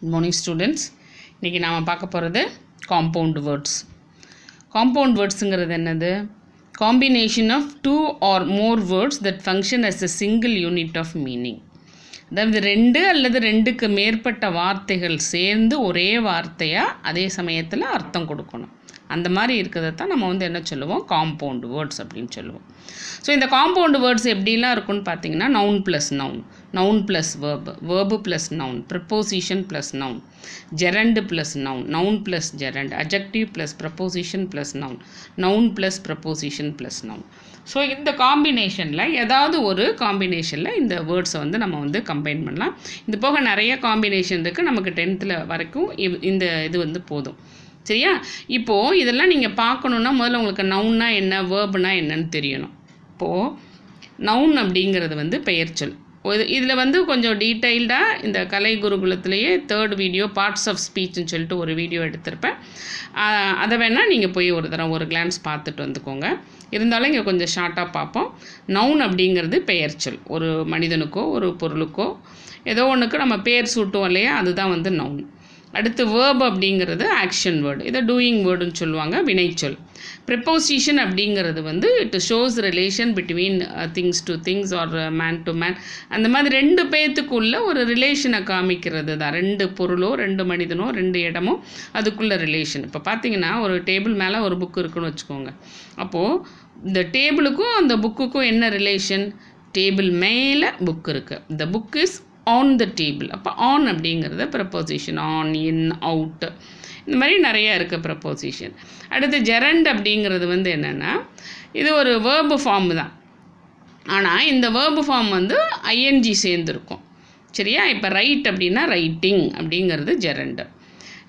Good morning students இன்றைக்கி நாம் பார்க்க போகிறது காம்பவுண்ட் வேர்ட்ஸ் காம்பவுண்ட் வேர்ட்ஸுங்கிறது என்னது? Combination of two or more words that function as a single unit of meaning அதாவது ரெண்டு அல்லது ரெண்டுக்கு மேற்பட்ட வார்த்தைகள் சேர்ந்து ஒரே வார்த்தையாக அதே சமயத்தில் அர்த்தம் கொடுக்கணும். அந்த மாதிரி இருக்கிறத தான் நம்ம வந்து என்ன சொல்லுவோம்? காம்பவுண்ட் வேர்ட்ஸ் அப்படின்னு சொல்லுவோம். ஸோ இந்த காம்பவுண்ட் வேர்ட்ஸ் எப்படிலாம் இருக்குன்னு பார்த்தீங்கன்னா noun plus noun noun plus verb verb plus noun preposition plus noun gerund plus noun noun plus gerund adjective plus preposition plus noun noun plus preposition plus noun so இந்த காம்பினேஷனில் ஏதாவது ஒரு காம்பினேஷனில் இந்த வேர்ட்ஸை வந்து நம்ம வந்து கம்பைன் பண்ணலாம். இது போக நிறைய காம்பினேஷன் இருக்குது நமக்கு டென்த்தில் வரைக்கும் இவ்- இந்த இது வந்து போதும். சரியா? இப்போது இதெல்லாம் நீங்கள் பார்க்கணுன்னா முதல்ல உங்களுக்கு நவுன்னா என்ன வேர்புனா என்னன்னு தெரியணும். இப்போது நவுன் அப்படிங்கிறது வந்து பெயர்ச்சொல் இதில் வந்து கொஞ்சம் டீட்டெயில்டாக இந்த கலை குருகுலத்திலேயே தேர்ட் வீடியோ பார்ட்ஸ் ஆஃப் ஸ்பீச்னு சொல்லிட்டு ஒரு வீடியோ எடுத்திருப்பேன். அதை வேணால் நீங்கள் போய் ஒரு தடவை ஒரு கிளான்ஸ் பார்த்துட்டு வந்துக்கோங்க. இருந்தாலும் இங்கே கொஞ்சம் ஷார்ட்டாக பார்ப்போம். நவுன் அப்படிங்கிறது பெயர்ச்சொல் ஒரு மனிதனுக்கோ ஒரு பொருளுக்கோ ஏதோ ஒன்றுக்கு நம்ம பேர் சூட்டுவோம் இல்லையா? அதுதான் வந்து நவுன் அடுத்து வேர்ப் அப்படிங்கிறது ஆக்ஷன் வேர்டு இதை டூயிங் வேர்டுன்னு சொல்லுவாங்க வினைச்சொல். ப்ரிப்போசிஷன் அப்படிங்கிறது வந்து it shows relation between things to things or man to man அந்த மாதிரி ரெண்டு பேர்த்துக்குள்ள ஒரு ரிலேஷனை காமிக்கிறது தான். ரெண்டு பொருளோ ரெண்டு மனிதனோ ரெண்டு இடமோ அதுக்குள்ள ரிலேஷன் இப்போ பார்த்தீங்கன்னா ஒரு டேபிள் மேலே ஒரு புக் இருக்குன்னு வச்சுக்கோங்க. அப்போது இந்த டேபிளுக்கும் அந்த புக்குக்கும் என்ன ரிலேஷன் டேபிள் மேலே புக் இருக்குது இந்த book is on the table அப்போ ஆன் அப்படிங்கிறது ப்ரப்போசிஷன் ஆன் இன் அவுட் இந்த மாதிரி நிறையா இருக்குது ப்ரப்போசிஷன் அடுத்து ஜெரண்ட் அப்படிங்கிறது வந்து என்னென்னா இது ஒரு வேர்பு ஃபார்ம் தான். ஆனால் இந்த வேர்பு ஃபார்ம் வந்து ஐஎன்ஜி சேர்ந்துருக்கும். சரியா? இப்போ ரைட் அப்படின்னா ரைட்டிங் அப்படிங்கிறது ஜெரண்டு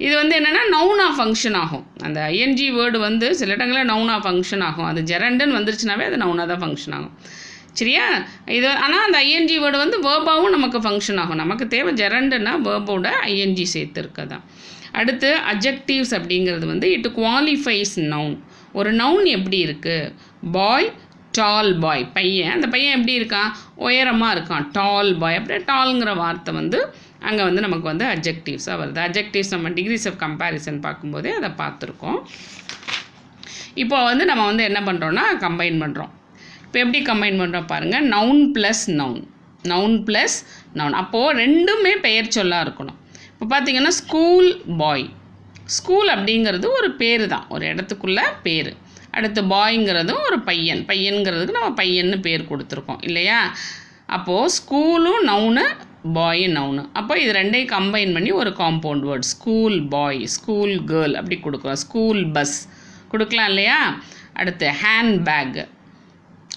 இது வந்து என்னென்னா நவுனா ஃபங்க்ஷன் ஆகும். அந்த ஐஎன்ஜி வேர்டு வந்து சில இடங்களில் நவுனா ஃபங்க்ஷன் ஆகும். அது ஜெரண்டுன்னு வந்துருச்சுனாவே அது நவுனா தான் ஃபங்க்ஷன் ஆகும். சரியா? இது ஆனால் அந்த ஐஎன்ஜி வேர்டு வந்து வேர்பாவும் நமக்கு ஃபங்க்ஷன் ஆகும். நமக்கு தேவை ஜெரண்டுன்னா வேர்போட ஐஎன்ஜி சேர்த்துருக்க தான் அடுத்து அஜெக்டிவ்ஸ் அப்படிங்கிறது வந்து இட் குவாலிஃபைஸ் நவுன் ஒரு நவுன் எப்படி இருக்குது பாய் டால் பாய் பையன் அந்த பையன் எப்படி இருக்கான்? உயரமாக இருக்கான். டால் பாய் அப்படியே டால்ங்கிற வார்த்தை வந்து அங்கே வந்து நமக்கு வந்து அப்ஜெக்டிவ்ஸாக வருது. அஜெக்டிவ்ஸ் நம்ம டிகிரிஸ் ஆஃப் கம்பேரிசன் பார்க்கும்போதே அதை பார்த்துருக்கோம். இப்போ வந்து நம்ம வந்து என்ன பண்ணுறோன்னா கம்பைன் பண்ணுறோம் இப்போ எப்படி கம்பைன் பண்ணுறோம் பாருங்கள் noun plus noun noun plus noun அப்போது ரெண்டுமே பெயர் சொல்லாக இருக்கணும். இப்போ பார்த்தீங்கன்னா ஸ்கூல் பாய் ஸ்கூல் அப்படிங்கிறது ஒரு பேர் தான் ஒரு இடத்துக்குள்ள பேர். அடுத்து பாய்ங்கிறதும் ஒரு பையன். பையன்கிறதுக்கு நம்ம பையன்னு பேர் கொடுத்துருக்கோம். இல்லையா? அப்போது ஸ்கூலும் நவுனு பாய் நவுனு அப்போ இது ரெண்டையும் கம்பைன் பண்ணி ஒரு compound word school boy school girl அப்படி கொடுக்குறோம் ஸ்கூல் பஸ் கொடுக்கலாம் இல்லையா? அடுத்து ஹேண்ட் பேக்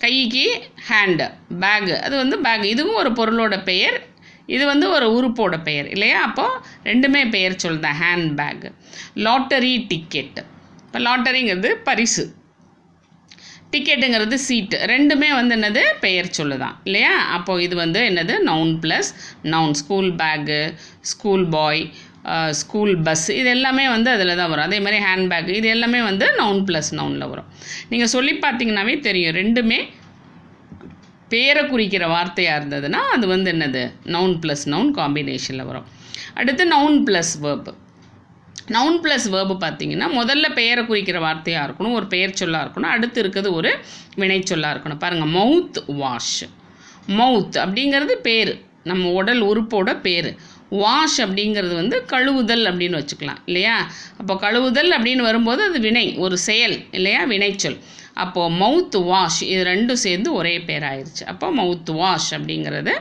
கைக்கு ஹேண்டு பேகு அது வந்து பேக் இதுவும் ஒரு பொருளோட பெயர். இது வந்து ஒரு உறுப்போட பெயர் இல்லையா? அப்போது ரெண்டுமே பெயர் சொல்லுதான் தான் ஹேண்ட் பேக் லாட்டரி டிக்கெட் இப்போ லாட்டரிங்கிறது பரிசு. டிக்கெட்டுங்கிறது சீட்டு ரெண்டுமே வந்து என்னது? பெயர் சொல்லு தான் இல்லையா? அப்போது இது வந்து என்னது? Noun plus noun school bag school boy school bus இது எல்லாமே வந்து அதில் தான் வரும். அதே மாதிரி ஹேண்ட் பேக் இது எல்லாமே வந்து நவுன் ப்ளஸ் நவுனில் வரும். நீங்கள் சொல்லி பார்த்தீங்கன்னாவே தெரியும். ரெண்டுமே பேரை குறிக்கிற வார்த்தையாக இருந்ததுன்னா அது வந்து என்னது? நவுன் ப்ளஸ் நவுன் காம்பினேஷனில் வரும். அடுத்து noun plus verb noun plus verb பார்த்தீங்கன்னா முதல்ல பெயரை குறிக்கிற வார்த்தையாக இருக்கணும் ஒரு பெயர் சொல்லாக இருக்கணும் அடுத்து இருக்கிறது ஒரு வினைச்சொல்லாக இருக்கணும். பாருங்கள் மவுத் வாஷ் மவுத் அப்படிங்கிறது பேர். நம்ம உடல் உறுப்போட பேர். வாஷ் அப்படிங்கிறது வந்து கழுவுதல் அப்படின்னு வச்சுக்கலாம் இல்லையா? அப்போ கழுவுதல் அப்படின்னு வரும்போது அது வினை ஒரு செயல் இல்லையா? வினைச்சொல். அப்போது மவுத் வாஷ் இது ரெண்டும் சேர்ந்து ஒரே பேர் ஆயிடுச்சு அப்போ மவுத் வாஷ் அப்படிங்கிறது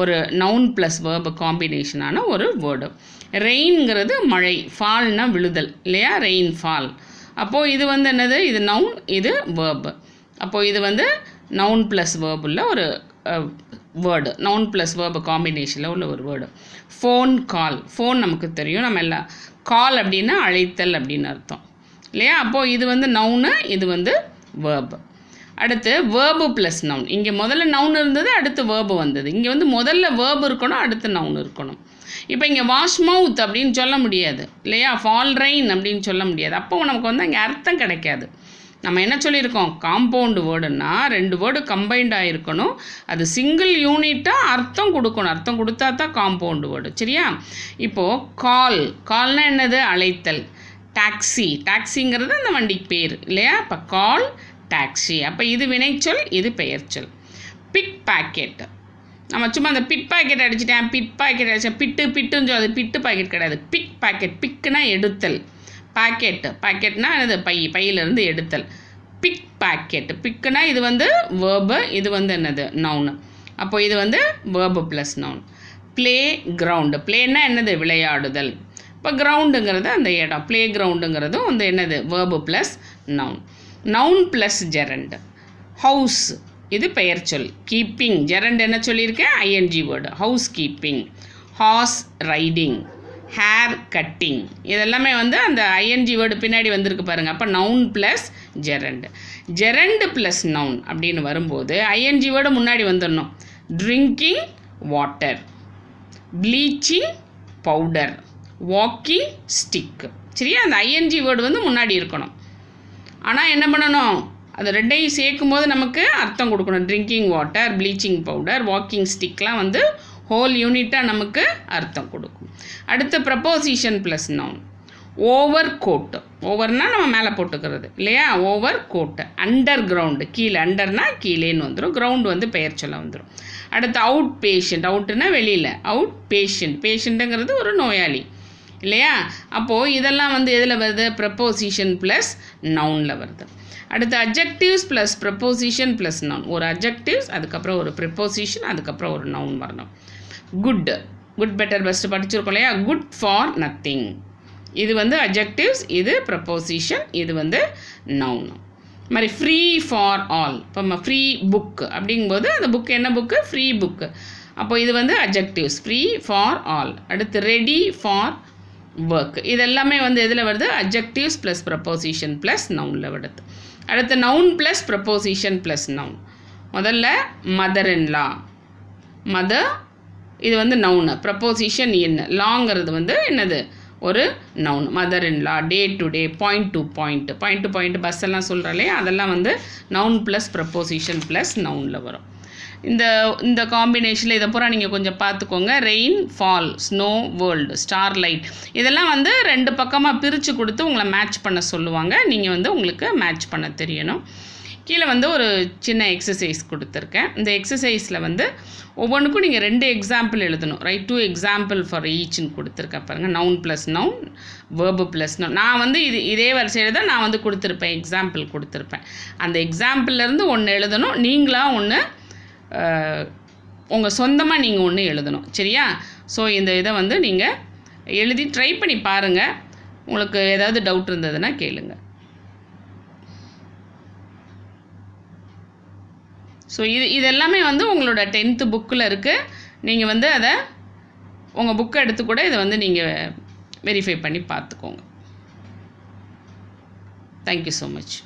ஒரு நவுன் ப்ளஸ் வேர்பு காம்பினேஷனான ஒரு வேர்டு ரெயின்ங்கிறது மழை ஃபால்னால் விழுதல் இல்லையா? ரெயின் ஃபால் அப்போது இது வந்து என்னது? இது நவுன் இது வேர்பு அப்போது இது வந்து நவுன் ப்ளஸ் வேர்புள்ள ஒரு வேர்டு நவுன் ப்ளஸ் வேர்பு காம்பினேஷனில் உள்ள ஒரு வேர்டு ஃபோன் கால் ஃபோன் நமக்கு தெரியும். நம்ம எல்லாம் கால் அப்படின்னா அழைத்தல் அப்படின்னு அர்த்தம். இல்லையா? அப்போது இது வந்து நவுனு இது வந்து வேர்பு அடுத்து வேர்பு ப்ளஸ் நவுன் இங்கே முதல்ல நவுன் இருந்தது அடுத்து வேர்பு வந்தது. இங்கே வந்து முதல்ல வேர்பு இருக்கணும் அடுத்து நவுன் இருக்கணும். இப்போ இங்கே வாஷ் மவுத் அப்படின்னு சொல்ல முடியாது. இல்லையா? ஃபால் ரெயின் அப்படின்னு சொல்ல முடியாது. அப்போ நமக்கு வந்து அங்கே அர்த்தம் கிடைக்காது. நம்ம என்ன சொல்லியிருக்கோம்? காம்பவுண்டு வேர்டுன்னா ரெண்டு வேர்டு கம்பைண்ட் ஆகிருக்கணும் அது சிங்கிள் யூனிட்டாக அர்த்தம் கொடுக்கணும். அர்த்தம் கொடுத்தா தான் காம்பவுண்டு வேர்டு சரியா? இப்போது கால் கால்னால் என்னது? அழைத்தல். டாக்ஸி டாக்ஸிங்கிறது அந்த வண்டிக்கு பேர் இல்லையா? இப்போ கால் டாக்ஸி அப்போ இது வினைச்சொல் இது பெயர்ச்சொல். பிக் பாக்கெட் நம்ம சும்மா அந்த பிட் பாக்கெட் அடிச்சிட்டேன் பிட் பாக்கெட் அடிச்சேன் பிட்டு பிட்டுன்னு சொல்லி அது பிட்டு பாக்கெட் கிடையாது. பிக் பாக்கெட் பிக்குனா எடுத்தல். பாக்கெட்டு பாக்கெட்னா அது பை. பையிலிருந்து எடுத்தல். பிக் பாக்கெட் பிக்குனா இது வந்து வேர்பு இது வந்து என்னது? நவுனு அப்போ இது வந்து verb plus noun play ground ப்ளேன்னா என்னது? விளையாடுதல். இப்போ கிரவுண்டுங்கிறது அந்த இடம். ப்ளே கிரவுண்டுங்கிறதும் வந்து என்னது? Verb plus noun noun plus gerund house இது பெயர் சொல். கீப்பிங் ஜெரண்ட் என்ன சொல்லியிருக்கேன்? I N G word house keeping horse riding hair cutting இதெல்லாமே வந்து அந்த ஐஎன்ஜி வேர்டு பின்னாடி வந்திருக்கு பாருங்கள் அப்போ noun plus gerund gerund plus noun அப்படின்னு வரும்போது ஐஎன்ஜி வேர்டு முன்னாடி வந்துடணும் drinking water bleaching powder walking stick சரியா? அந்த ஐஎன்ஜி வேர்டு வந்து முன்னாடி இருக்கணும். ஆனால் என்ன பண்ணணும்? அந்த ரெண்டையும் சேர்க்கும் போது நமக்கு அர்த்தம் கொடுக்கணும். Drinking water bleaching powder walking ஸ்டிக்லாம் வந்து ஹோல் யூனிட்டாக நமக்கு அர்த்தம் கொடுக்கும். அடுத்து preposition plus noun over coat ஓவர்னால் நம்ம மேலே போட்டுக்கிறது இல்லையா? ஓவர் கோட்டு அண்டர் கிரவுண்டு கீழே அண்டர்னால் கீழேன்னு வந்துடும் கிரவுண்டு வந்து பெயர் சொல்ல வந்துடும் அடுத்து அவுட் பேஷண்ட் அவுட்டுனா வெளியில். அவுட் பேஷண்ட் பேஷண்ட்டுங்கிறது ஒரு நோயாளி இல்லையா? அப்போது இதெல்லாம் வந்து எதில் வருது? ப்ரப்போசிஷன் ப்ளஸ் நவுனில் வருது. அடுத்து adjectives plus preposition plus noun ஒரு அஜெக்டிவ்ஸ் அதுக்கப்புறம் ஒரு ப்ரிப்போசிஷன் அதுக்கப்புறம் ஒரு நவுன் வரணும். குட் குட் பெட்டர் பெஸ்ட் படிச்சிருக்கோம் இல்லையா? குட் ஃபார் நத்திங் இது வந்து அஜெக்டிவ்ஸ் இது ப்ரப்போசிஷன் இது வந்து நவுன் மாதிரி ஃப்ரீ ஃபார் ஆல் இப்போ ஃப்ரீ புக் அப்படிங்கும்போது அந்த புக் என்ன புக்கு ஃப்ரீ புக்கு அப்போ இது வந்து அஜெக்டிவ்ஸ் ஃப்ரீ ஃபார் ஆல் அடுத்து ரெடி ஃபார் ஒர்க் இது எல்லாமே வந்து எதில் வருது? அஜெக்டிவ்ஸ் ப்ளஸ் ப்ரப்போசிஷன் ப்ளஸ் நவுனில் வருது. அடுத்து noun plus preposition plus noun முதல்ல மதர் இன் லா மதர் இது வந்து நவுனு ப்ரப்போசிஷன் என்ன? லாங்கிறது வந்து என்னது? ஒரு noun mother in law day to day point to point point to point bus எல்லாம் சொல்கிறாலே அதெல்லாம் வந்து நவுன் ப்ளஸ் ப்ரப்போசிஷன் ப்ளஸ் நவுனில் வரும். இந்த இந்த காம்பினேஷனில் இதை பூரா நீங்கள் கொஞ்சம் பார்த்துக்கோங்க. Rain fall snow world star light இதெல்லாம் வந்து ரெண்டு பக்கமாக பிரித்து கொடுத்து உங்களை மேட்ச் பண்ண சொல்லுவாங்க. நீங்கள் வந்து உங்களுக்கு மேட்ச் பண்ண தெரியணும். கீழே வந்து ஒரு சின்ன எக்ஸசைஸ் கொடுத்துருக்கேன். இந்த எக்ஸசைஸில் வந்து ஒவ்வொன்றுக்கும் நீங்கள் ரெண்டு எக்ஸாம்பிள் எழுதணும். ரைட் டூ எக்ஸாம்பிள் ஃபார் ஈச்னு கொடுத்துருக்கேன் பாருங்கள் noun plus noun verb plus noun நான் வந்து இது இதே வரிசையில் தான் நான் வந்து கொடுத்துருப்பேன். எக்ஸாம்பிள் கொடுத்துருப்பேன். அந்த எக்ஸாம்பிள்லேருந்து ஒன்று எழுதணும். நீங்களாக ஒன்று உங்கள் சொந்தமாக நீங்கள் ஒன்று எழுதணும். சரியா? ஸோ இந்த இதை வந்து நீங்கள் எழுதி ட்ரை பண்ணி பாருங்கள் உங்களுக்கு ஏதாவது டவுட் இருந்ததுன்னா கேளுங்கள் ஸோ இது இதெல்லாமே வந்து உங்களோட டென்த்து புக்கில் இருக்குது நீங்கள் வந்து அதை உங்கள் புக்கை எடுத்து கூட இதை வந்து நீங்கள் வெரிஃபை பண்ணி பார்த்துக்கோங்க. Thank you so much